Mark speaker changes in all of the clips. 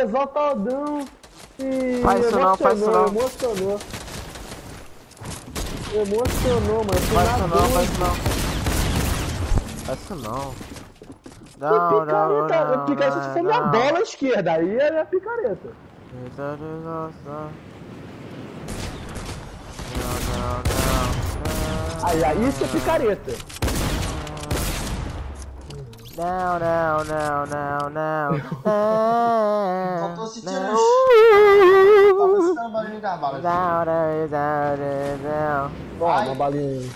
Speaker 1: exaltadão. E
Speaker 2: Faz isso não, faz isso não.
Speaker 1: Emocionou. Emocionou, mano.
Speaker 2: Faz isso não, faz isso não. Faz isso não. Não, não,
Speaker 1: picareta,
Speaker 2: não,
Speaker 1: picareta se for minha
Speaker 2: não.
Speaker 1: bola esquerda, aí é minha picareta.
Speaker 2: Não, não, não.
Speaker 1: Aí, aí isso é picareta.
Speaker 2: Não, não, não, não, não.
Speaker 3: Só tô
Speaker 2: Não.
Speaker 3: sentindo Tava sentindo barulho da bala.
Speaker 2: Não, não, não, não.
Speaker 1: Toma, uma balinha.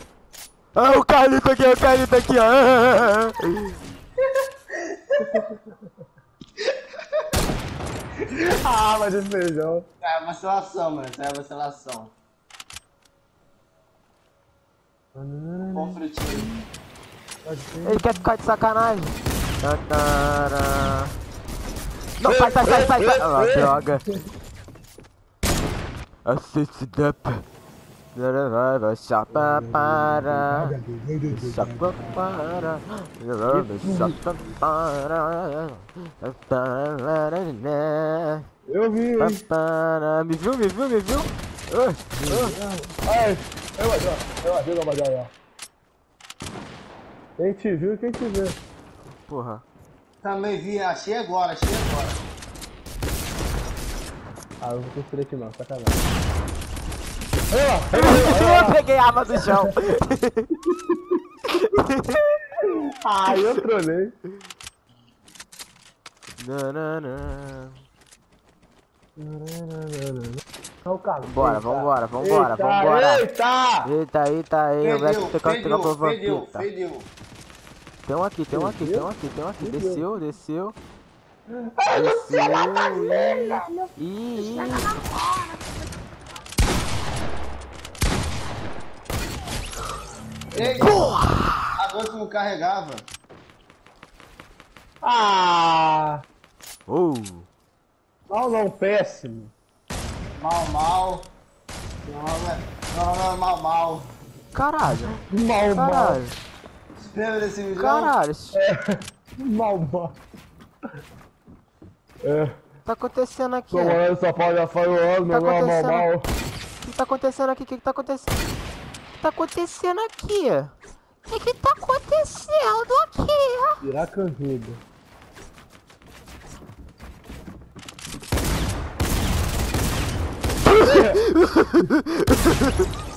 Speaker 2: Ah, o Carlito aqui, o Carlito aqui, ó.
Speaker 1: Ah, mas esse feijão.
Speaker 3: É vacilação, mano. Isso é vacilação. Com fritinho.
Speaker 2: Ele quer ficar de sacanagem. Não, sai, sai, sai, sai, sai. Ah, droga. Vai, chapa para. Chapa para. Chapa para.
Speaker 1: Eu vi.
Speaker 2: Me viu, me viu, me viu? Ah,
Speaker 1: Ai, eu achei, eu ó. Quem te viu, quem te vê.
Speaker 2: Porra.
Speaker 3: Também vi, achei agora, achei agora.
Speaker 1: Ah, eu vou construir aqui não, sacanagem. Ó, aí,
Speaker 2: Eu peguei a arma do chão.
Speaker 1: Ai, eu trolei.
Speaker 2: Nanana.
Speaker 1: Olha o cara.
Speaker 2: Bora,
Speaker 1: Eita.
Speaker 2: vambora, vambora,
Speaker 1: Eita,
Speaker 2: vambora.
Speaker 1: Eita!
Speaker 2: Eita, eita, aí, o Black Tecão pegou vampita.
Speaker 3: fedeu.
Speaker 2: Tem um aqui, tem um aqui, tem um aqui, tem um aqui. Desceu, desceu. Desceu. Ih, ih.
Speaker 3: Ei, agora que não carregava.
Speaker 1: Ah!
Speaker 2: Oh.
Speaker 1: Não, não, péssimo.
Speaker 3: Mal, mal. Não, não, é- mal, mal.
Speaker 2: Caralho,
Speaker 1: Mal, mal.
Speaker 3: Lembra desse vídeo?
Speaker 2: caralho.
Speaker 1: Mal, mal. É,
Speaker 2: O que tá acontecendo aqui?
Speaker 1: comandante São Paulo já falou logo,
Speaker 2: Tá
Speaker 1: meu mal, mal, mal.
Speaker 2: O que tá acontecendo aqui? O que tá acontecendo? O que tá acontecendo aqui? O que que tá acontecendo aqui?
Speaker 1: Virar Yeah.